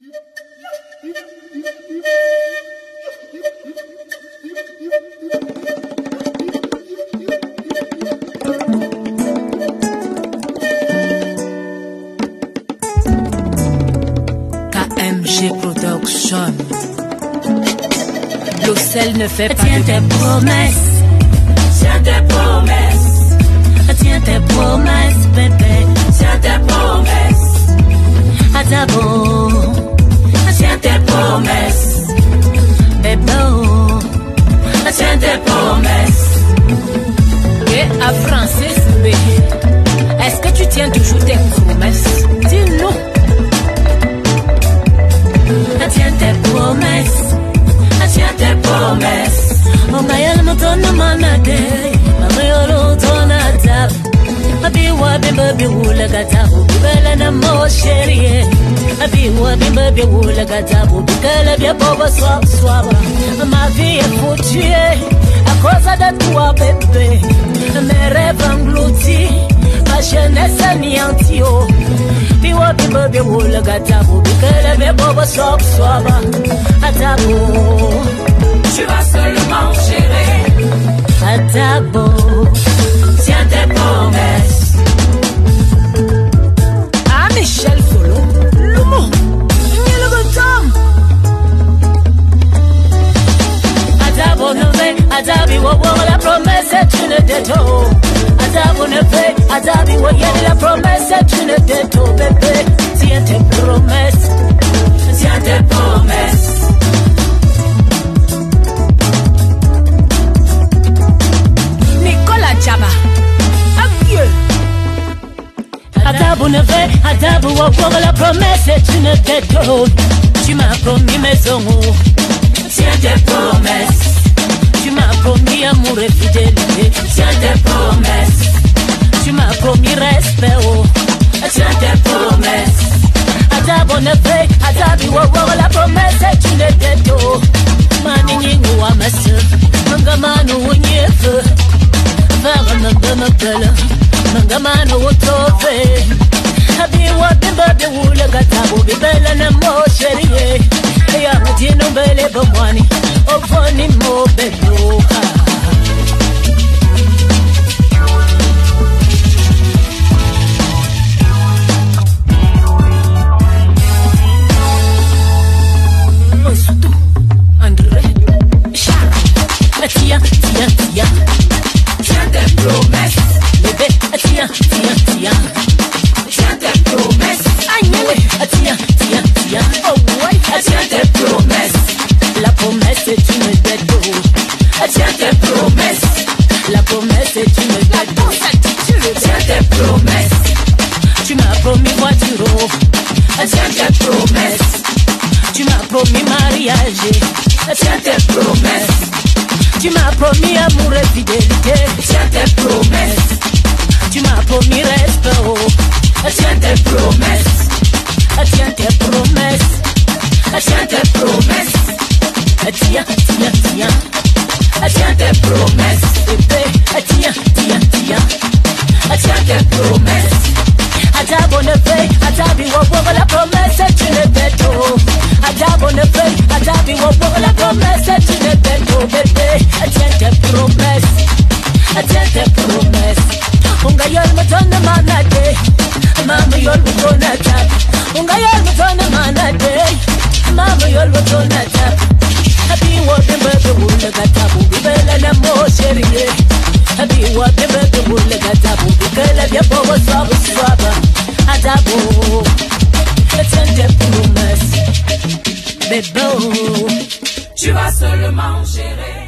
KMG Production. L'Ocel ne fait pas Tiens de tes promesses, tiens tes promesses, tiens toujours tes promesses Dis-nous. Ah, tiens tes promesses, ah, tiens tes promesses. My almutona manade, Mariolo tonata. Abiwa bimba biwula gatabu, bibela na mo sherie. Abiwa bimba biwula gatabu, bikala bia boba swab swaba. Ma vie est foutue à cause de toi bébé. Mes rêves engloutis, ma jeunesse. Biwa boba swab swaba. Atabo. Tu vas seulement gérer à beau. Tiens tes promesses. Ah, Michel Solo. Lumo. À à ta vie, wow, wow, la promesse est une déto. À ta bonne wow, yeah, la promesse est une déto, bébé. Tiens tes promesses. Tiens tes promesses. Nicolas Jaba. Adieu. Adabu ne fait, Adabu wa la promesse est une déto. Tu m'as promis maison, oh. tiens tes promesses. Tu m'as promis amour et fidélité, tiens tes promesses. amakala mangamano wotove abiwa bimbabe wulakatabo bibela na mosheriye eyamutinombele bomwani ovoni mobeluka promis voiture. Tiens tes promesses. Tu m'as promis mariage. Tiens tes promesses. Tu m'as promis amour et fidélité. Tiens tes promesses. Tu m'as promis respect. oh. Tiens tes promesses. Tiens tes promesses. Tiens tes promesses. Tiens, tiens, tiens. Tiens tes promesses. Bébé, tiens, tiens, tiens. Tiens tes promesses. atabonepei atabiwobwogola promese tinebeto promise atabiwobwogola promese tinebeto bebe atiente promes atiente promes ungayol mutone manade mamuyol mutonata ungayol mutone manade mamuyol mutonata bébé. Tu vas seulement gérer.